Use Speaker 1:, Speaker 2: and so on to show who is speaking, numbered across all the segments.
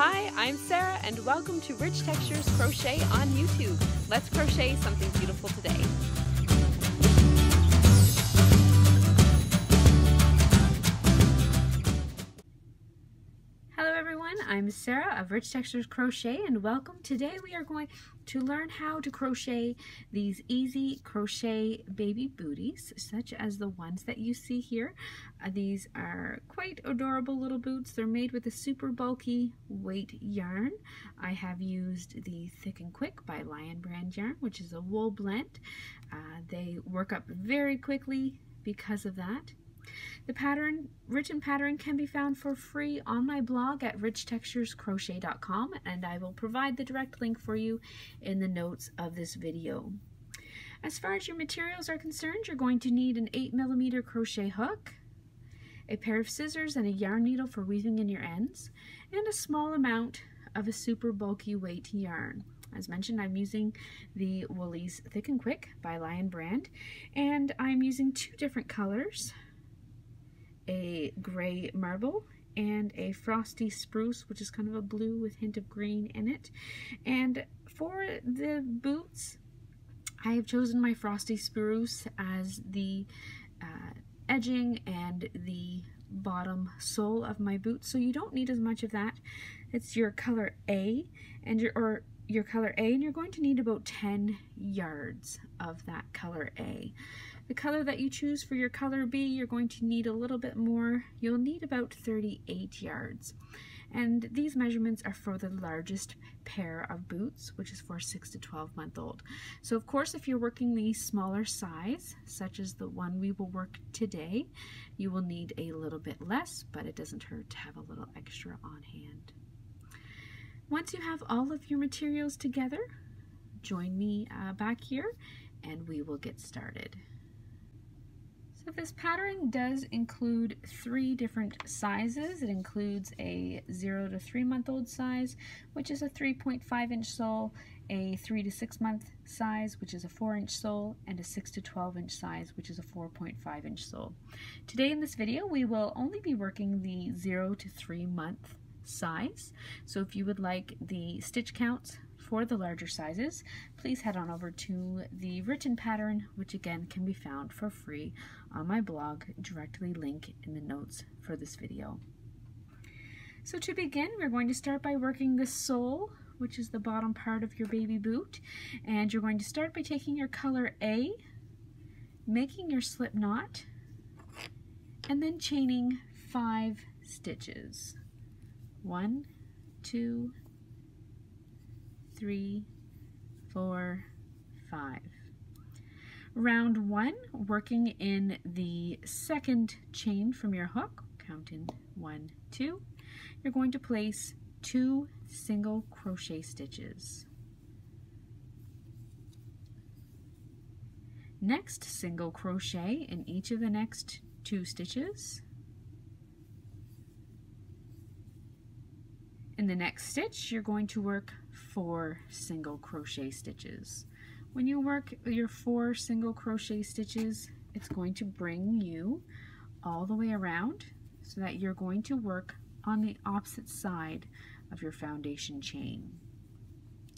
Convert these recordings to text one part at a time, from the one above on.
Speaker 1: Hi, I'm Sarah and welcome to Rich Textures Crochet on YouTube. Let's crochet something beautiful today. Hello everyone, I'm Sarah of Rich Textures Crochet and welcome. Today we are going to learn how to crochet these easy crochet baby booties such as the ones that you see here. Uh, these are quite adorable little boots. They're made with a super bulky weight yarn. I have used the Thick and Quick by Lion Brand yarn which is a wool blend. Uh, they work up very quickly because of that. The pattern, written pattern can be found for free on my blog at richtexturescrochet.com and I will provide the direct link for you in the notes of this video. As far as your materials are concerned, you're going to need an 8 millimeter crochet hook, a pair of scissors and a yarn needle for weaving in your ends, and a small amount of a super bulky weight yarn. As mentioned, I'm using the Wool-Ease Thick and Quick by Lion Brand, and I'm using two different colors a gray marble and a frosty spruce which is kind of a blue with hint of green in it. And for the boots I have chosen my frosty spruce as the uh, edging and the bottom sole of my boot so you don't need as much of that. It's your color A and your or your color A and you're going to need about 10 yards of that color A the color that you choose for your color B, you're going to need a little bit more. You'll need about 38 yards. And these measurements are for the largest pair of boots, which is for 6 to 12 month old. So of course, if you're working the smaller size, such as the one we will work today, you will need a little bit less, but it doesn't hurt to have a little extra on hand. Once you have all of your materials together, join me uh, back here and we will get started. So this pattern does include three different sizes. It includes a 0 to 3 month old size, which is a 3.5 inch sole, a 3 to 6 month size, which is a 4 inch sole, and a 6 to 12 inch size, which is a 4.5 inch sole. Today in this video, we will only be working the 0 to 3 month size. So if you would like the stitch counts for the larger sizes, please head on over to the written pattern, which again can be found for free on my blog, directly link in the notes for this video. So to begin, we're going to start by working the sole, which is the bottom part of your baby boot. And you're going to start by taking your color A, making your slip knot, and then chaining five stitches. One, two, three, four, five. Round one, working in the second chain from your hook, count in one, two, you're going to place two single crochet stitches. Next single crochet in each of the next two stitches. In the next stitch, you're going to work four single crochet stitches. When you work your four single crochet stitches, it's going to bring you all the way around so that you're going to work on the opposite side of your foundation chain.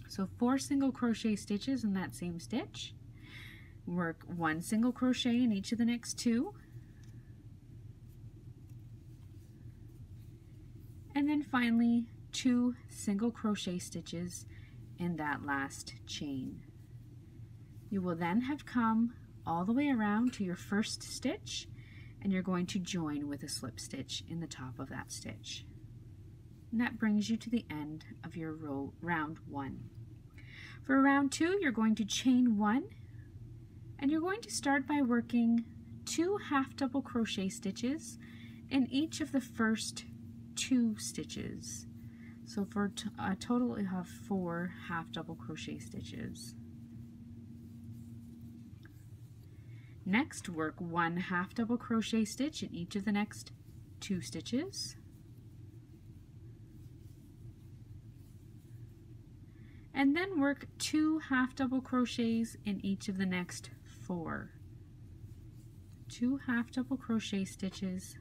Speaker 1: So four single crochet stitches in that same stitch. Work one single crochet in each of the next two. And then finally two single crochet stitches in that last chain. You will then have come all the way around to your first stitch and you're going to join with a slip stitch in the top of that stitch. And that brings you to the end of your row round one. For round two, you're going to chain one and you're going to start by working two half double crochet stitches in each of the first two stitches. So for a total, have four half double crochet stitches. Next, work one half double crochet stitch in each of the next two stitches. And then work two half double crochets in each of the next four. Two half double crochet stitches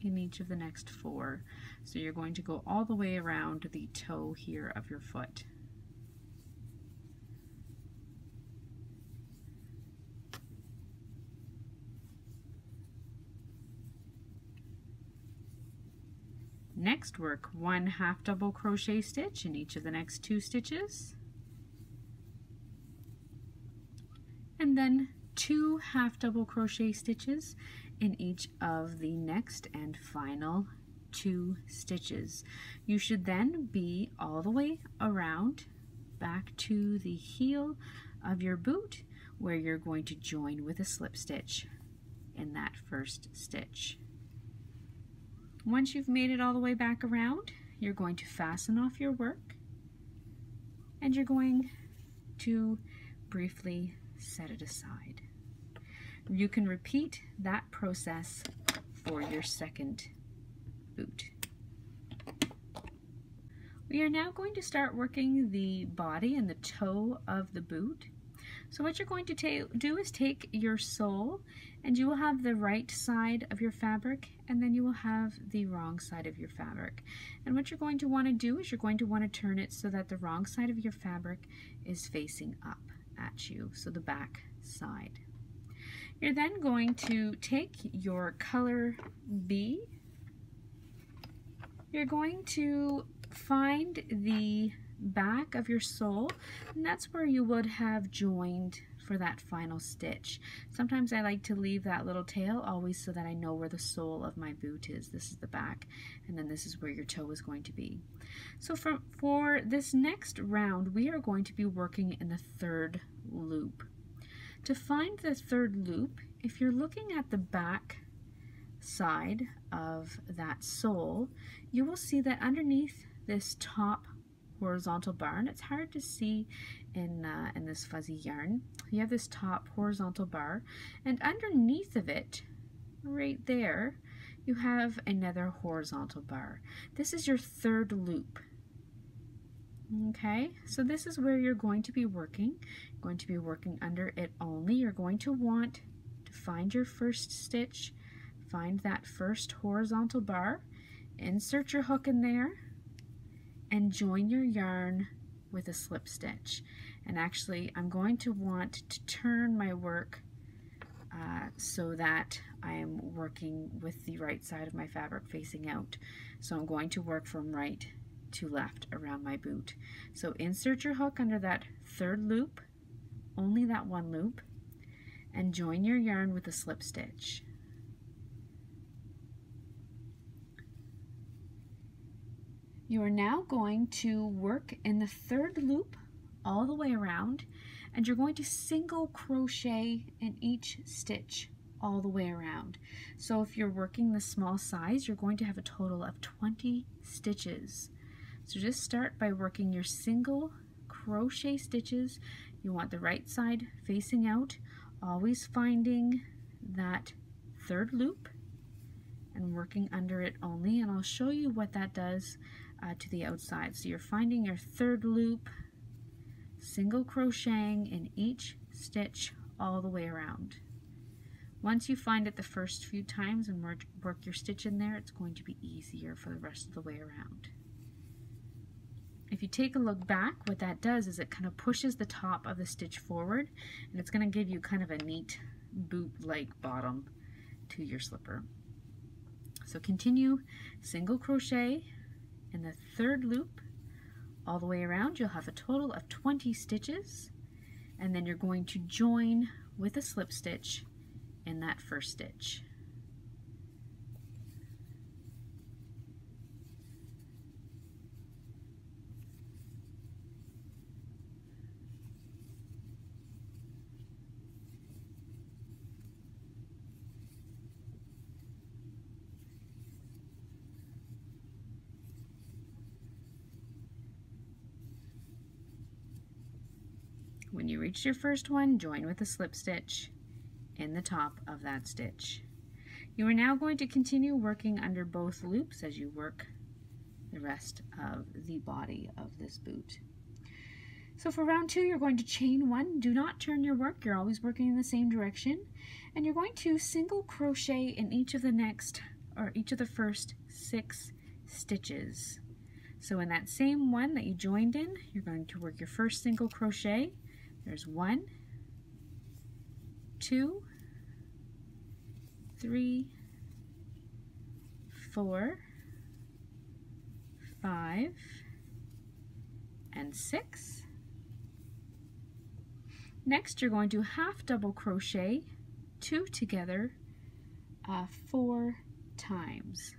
Speaker 1: in each of the next four. So you're going to go all the way around the toe here of your foot. Next work one half double crochet stitch in each of the next two stitches. And then two half double crochet stitches in each of the next and final two stitches. You should then be all the way around back to the heel of your boot where you're going to join with a slip stitch in that first stitch. Once you've made it all the way back around, you're going to fasten off your work and you're going to briefly set it aside. You can repeat that process for your second boot. We are now going to start working the body and the toe of the boot. So what you're going to do is take your sole and you will have the right side of your fabric and then you will have the wrong side of your fabric. And what you're going to want to do is you're going to want to turn it so that the wrong side of your fabric is facing up at you, so the back side. You're then going to take your color B. You're going to find the back of your sole and that's where you would have joined for that final stitch. Sometimes I like to leave that little tail always so that I know where the sole of my boot is. This is the back and then this is where your toe is going to be. So for, for this next round we are going to be working in the third loop. To find the third loop, if you're looking at the back side of that sole, you will see that underneath this top horizontal bar, and it's hard to see in, uh, in this fuzzy yarn. You have this top horizontal bar, and underneath of it, right there, you have another horizontal bar. This is your third loop. Okay, so this is where you're going to be working. You're going to be working under it only. You're going to want to find your first stitch, find that first horizontal bar, insert your hook in there, and join your yarn with a slip stitch. And actually, I'm going to want to turn my work uh, so that I am working with the right side of my fabric facing out. So I'm going to work from right to left around my boot. So insert your hook under that third loop, only that one loop, and join your yarn with a slip stitch. You are now going to work in the third loop all the way around and you're going to single crochet in each stitch all the way around. So if you're working the small size, you're going to have a total of 20 stitches. So just start by working your single crochet stitches. You want the right side facing out, always finding that third loop and working under it only. And I'll show you what that does uh, to the outside. So you're finding your third loop, single crocheting in each stitch all the way around. Once you find it the first few times and work, your stitch in there, it's going to be easier for the rest of the way around. If you take a look back, what that does is it kind of pushes the top of the stitch forward and it's going to give you kind of a neat boot-like bottom to your slipper. So continue single crochet in the third loop all the way around you'll have a total of 20 stitches and then you're going to join with a slip stitch in that first stitch. When you reach your first one, join with a slip stitch in the top of that stitch. You are now going to continue working under both loops as you work the rest of the body of this boot. So for round two, you're going to chain one. Do not turn your work. You're always working in the same direction. And you're going to single crochet in each of the next, or each of the first six stitches. So in that same one that you joined in, you're going to work your first single crochet. There's one, two, three, four, five, and six. Next, you're going to half double crochet two together uh, four times.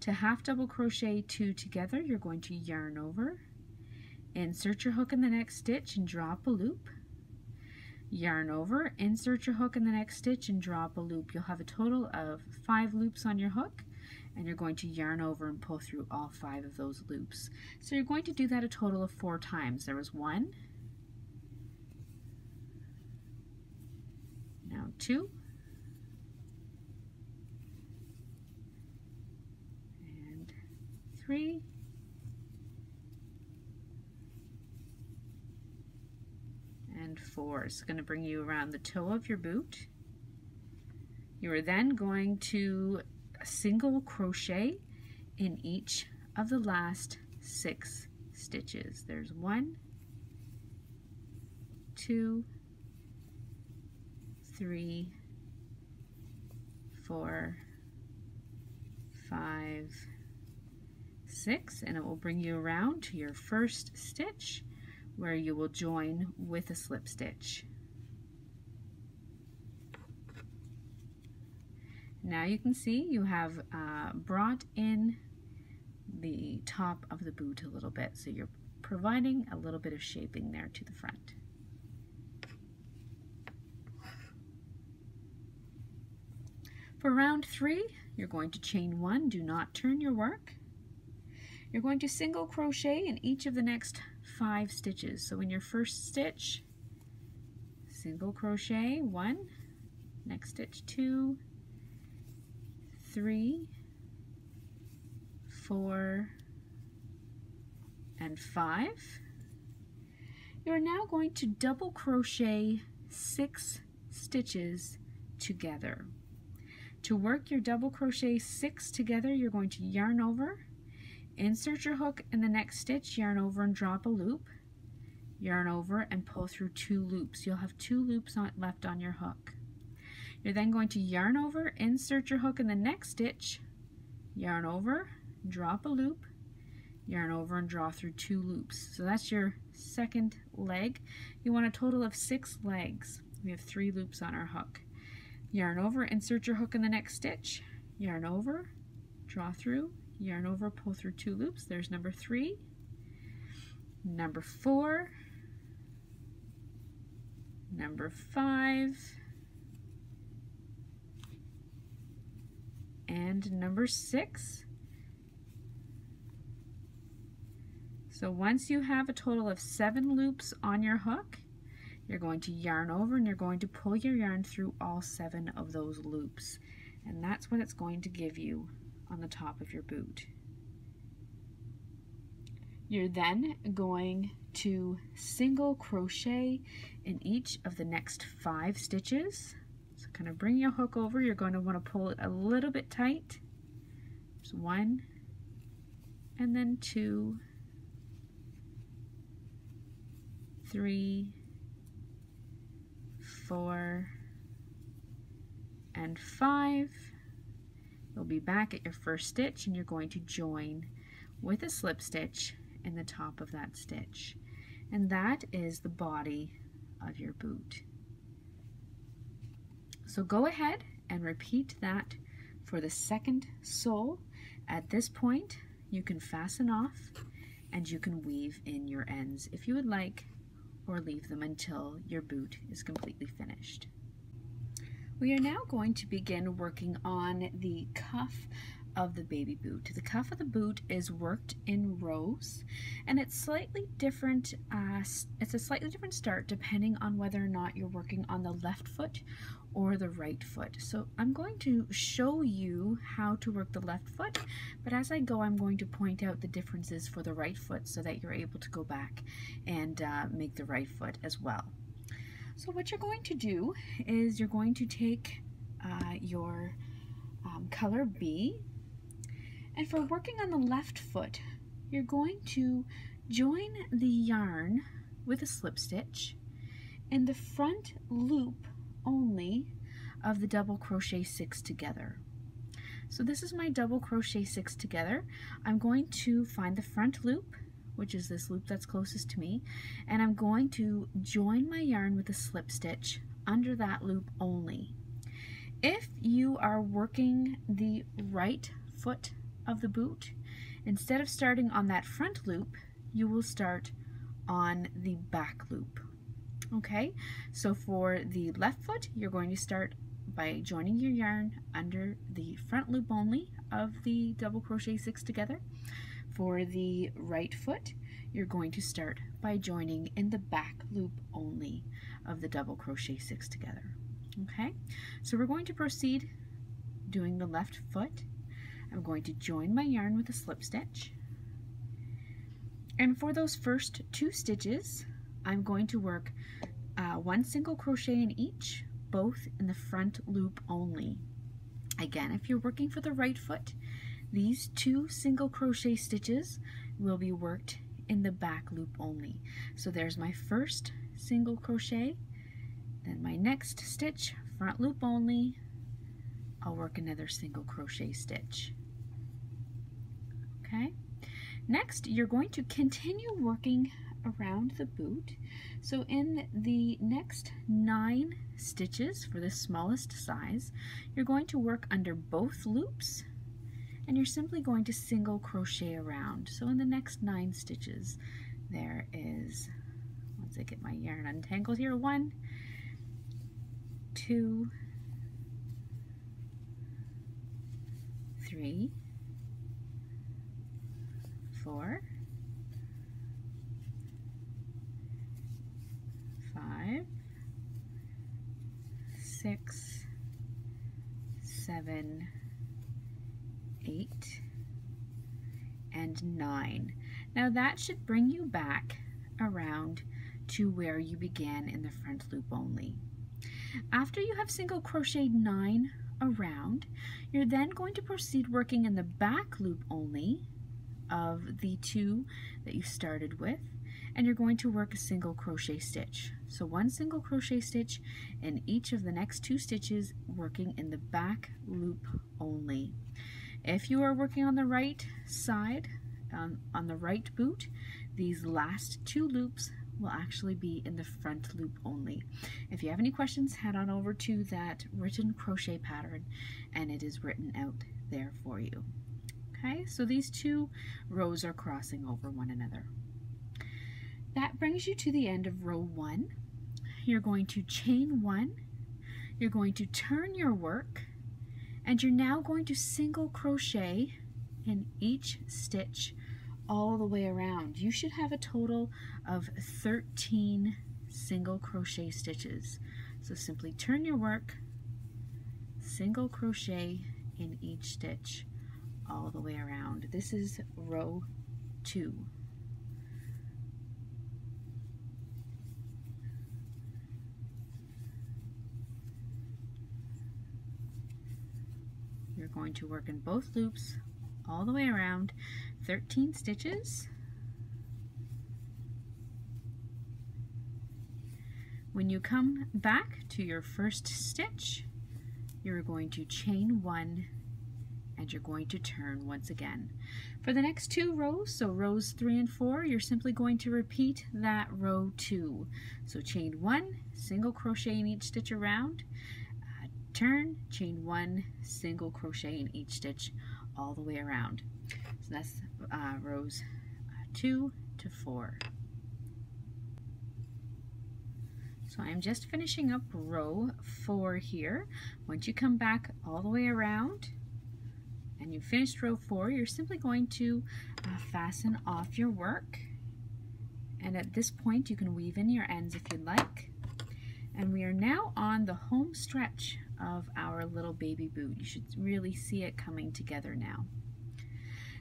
Speaker 1: To half double crochet two together, you're going to yarn over, insert your hook in the next stitch and drop a loop, yarn over, insert your hook in the next stitch and draw up a loop. You'll have a total of five loops on your hook and you're going to yarn over and pull through all five of those loops. So you're going to do that a total of four times. There was one, now two, and three, and four. It's going to bring you around the toe of your boot. You are then going to single crochet in each of the last six stitches. There's one, two, three, four, five, six, and it will bring you around to your first stitch where you will join with a slip stitch. Now you can see you have uh, brought in the top of the boot a little bit, so you're providing a little bit of shaping there to the front. For round three, you're going to chain one, do not turn your work. You're going to single crochet in each of the next five stitches. So in your first stitch, single crochet, one, next stitch, two, three, four, and five. You're now going to double crochet six stitches together. To work your double crochet six together, you're going to yarn over, insert your hook in the next stitch, yarn over and drop a loop, yarn over and pull through two loops. You'll have two loops on, left on your hook. You're then going to yarn over, insert your hook in the next stitch, yarn over, drop a loop, yarn over and draw through two loops. So that's your second leg. You want a total of six legs. We have three loops on our hook. Yarn over, insert your hook in the next stitch, yarn over, draw through, yarn over, pull through two loops. There's number three. Number four. Number five. and number six. So once you have a total of seven loops on your hook, you're going to yarn over and you're going to pull your yarn through all seven of those loops. And that's what it's going to give you on the top of your boot. You're then going to single crochet in each of the next five stitches so kind of bring your hook over. You're going to want to pull it a little bit tight. There's one, and then two, three, four, and five. You'll be back at your first stitch and you're going to join with a slip stitch in the top of that stitch. And that is the body of your boot. So go ahead and repeat that for the second sole. At this point, you can fasten off and you can weave in your ends if you would like or leave them until your boot is completely finished. We are now going to begin working on the cuff of the baby boot. The cuff of the boot is worked in rows and it's slightly different, uh, it's a slightly different start depending on whether or not you're working on the left foot or the right foot. So I'm going to show you how to work the left foot, but as I go I'm going to point out the differences for the right foot so that you're able to go back and uh, make the right foot as well. So what you're going to do is you're going to take uh, your um, color B And for working on the left foot, you're going to join the yarn with a slip stitch in the front loop only of the double crochet six together. So this is my double crochet six together. I'm going to find the front loop, which is this loop that's closest to me, and I'm going to join my yarn with a slip stitch under that loop only. If you are working the right foot of the boot, instead of starting on that front loop, you will start on the back loop. Okay, so for the left foot, you're going to start by joining your yarn under the front loop only of the double crochet six together. For the right foot, you're going to start by joining in the back loop only of the double crochet six together. Okay, so we're going to proceed doing the left foot. I'm going to join my yarn with a slip stitch. And for those first two stitches, I'm going to work uh, one single crochet in each, both in the front loop only. Again, if you're working for the right foot, these two single crochet stitches will be worked in the back loop only. So there's my first single crochet, then my next stitch, front loop only, I'll work another single crochet stitch. Okay, next you're going to continue working around the boot. So in the next nine stitches for the smallest size, you're going to work under both loops and you're simply going to single crochet around. So in the next nine stitches, there is, once I get my yarn untangled here, one, two, three, four, five, six, seven, eight, and nine. Now that should bring you back around to where you began in the front loop only. After you have single crocheted nine around, you're then going to proceed working in the back loop only of the two that you started with and you're going to work a single crochet stitch. So one single crochet stitch in each of the next two stitches working in the back loop only. If you are working on the right side, um, on the right boot, these last two loops will actually be in the front loop only. If you have any questions, head on over to that written crochet pattern and it is written out there for you. Okay, so these two rows are crossing over one another. That brings you to the end of row one. You're going to chain one, you're going to turn your work, and you're now going to single crochet in each stitch all the way around. You should have a total of 13 single crochet stitches. So simply turn your work, single crochet in each stitch all the way around. This is row two. You're going to work in both loops all the way around 13 stitches. When you come back to your first stitch, you're going to chain one and you're going to turn once again. For the next two rows, so rows three and four, you're simply going to repeat that row two. So chain one, single crochet in each stitch around, uh, turn, chain one, single crochet in each stitch all the way around. So that's uh, rows uh, two to four. So I'm just finishing up row four here. Once you come back all the way around and you finished row four, you're simply going to uh, fasten off your work. And at this point, you can weave in your ends if you'd like. And we are now on the home stretch of our little baby boot. You should really see it coming together now.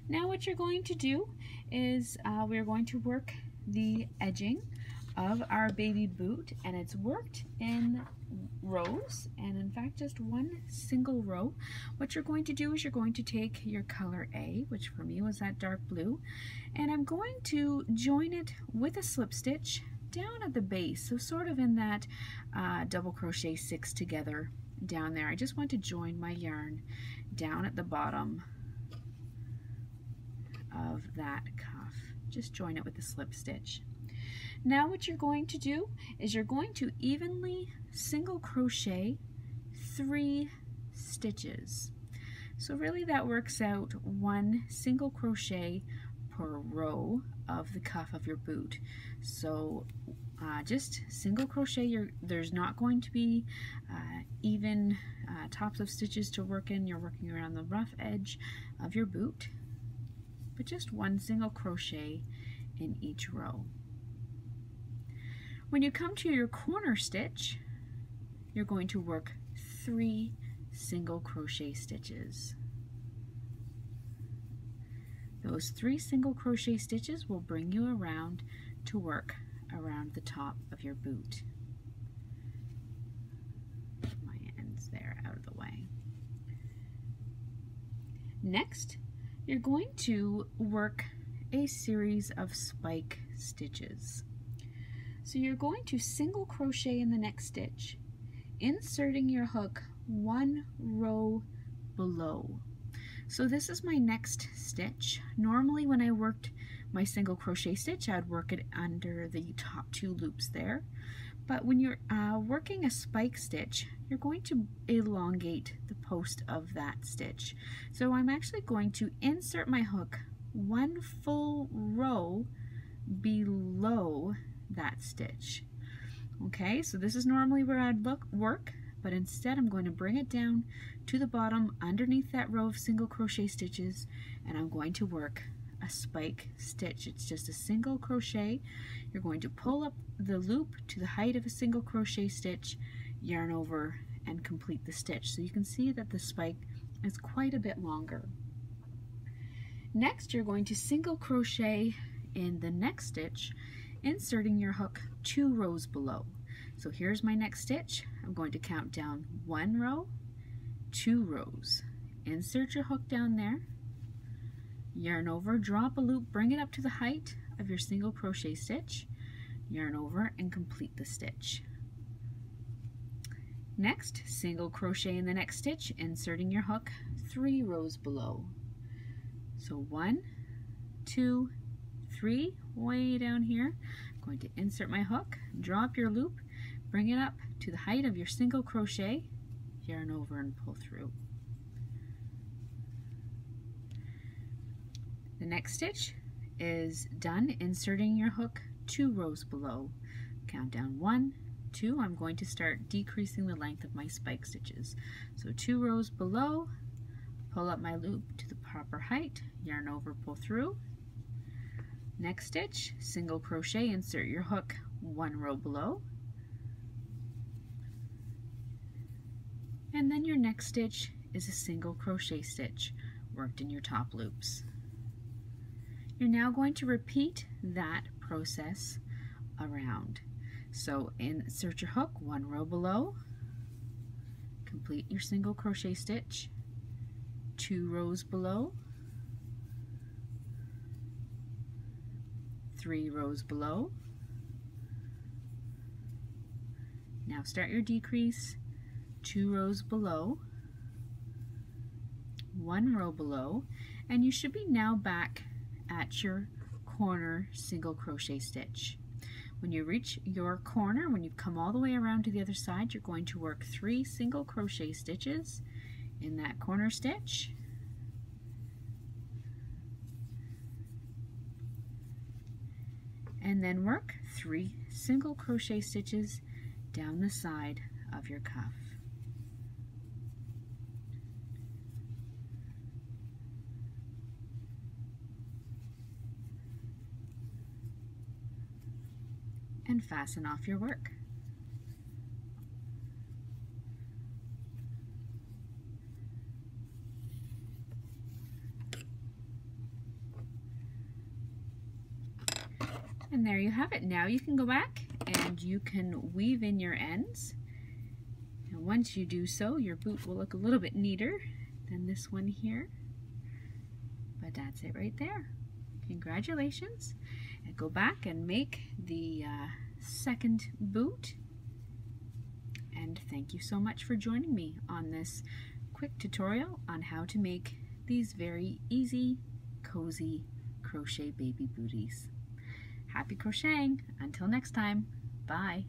Speaker 1: Now what you're going to do is uh, we're going to work the edging of our baby boot and it's worked in rows and in fact just one single row. What you're going to do is you're going to take your color A which for me was that dark blue and I'm going to join it with a slip stitch down at the base so sort of in that uh, double crochet six together down there. I just want to join my yarn down at the bottom of that cuff just join it with a slip stitch now what you're going to do is you're going to evenly single crochet three stitches. So really that works out one single crochet per row of the cuff of your boot. So uh, just single crochet, your, there's not going to be uh, even uh, tops of stitches to work in. You're working around the rough edge of your boot, but just one single crochet in each row. When you come to your corner stitch, you're going to work three single crochet stitches. Those three single crochet stitches will bring you around to work around the top of your boot. My ends there out of the way. Next, you're going to work a series of spike stitches. So you're going to single crochet in the next stitch, inserting your hook one row below. So this is my next stitch. Normally when I worked my single crochet stitch, I'd work it under the top two loops there. But when you're uh, working a spike stitch, you're going to elongate the post of that stitch. So I'm actually going to insert my hook one full row below that stitch. Okay, so this is normally where I'd look, work, but instead I'm going to bring it down to the bottom underneath that row of single crochet stitches and I'm going to work spike stitch. It's just a single crochet. You're going to pull up the loop to the height of a single crochet stitch, yarn over, and complete the stitch. So you can see that the spike is quite a bit longer. Next, you're going to single crochet in the next stitch inserting your hook two rows below. So here's my next stitch. I'm going to count down one row, two rows. Insert your hook down there, yarn over, drop a loop, bring it up to the height of your single crochet stitch, yarn over and complete the stitch. Next, single crochet in the next stitch, inserting your hook three rows below. So one, two, three way down here. I'm going to insert my hook, drop your loop, bring it up to the height of your single crochet, yarn over and pull through. The next stitch is done inserting your hook two rows below. Count down one, two. I'm going to start decreasing the length of my spike stitches. So two rows below, pull up my loop to the proper height, yarn over, pull through, Next stitch, single crochet, insert your hook one row below. And then your next stitch is a single crochet stitch worked in your top loops. You're now going to repeat that process around. So insert your hook one row below, complete your single crochet stitch, two rows below, three rows below. Now start your decrease two rows below, one row below, and you should be now back at your corner single crochet stitch. When you reach your corner, when you've come all the way around to the other side, you're going to work three single crochet stitches in that corner stitch and then work three single crochet stitches down the side of your cuff. Fasten off your work. And there you have it. Now you can go back and you can weave in your ends. And once you do so, your boot will look a little bit neater than this one here. But that's it right there. Congratulations. And go back and make the uh, second boot. And thank you so much for joining me on this quick tutorial on how to make these very easy, cozy crochet baby booties. Happy crocheting! Until next time, bye!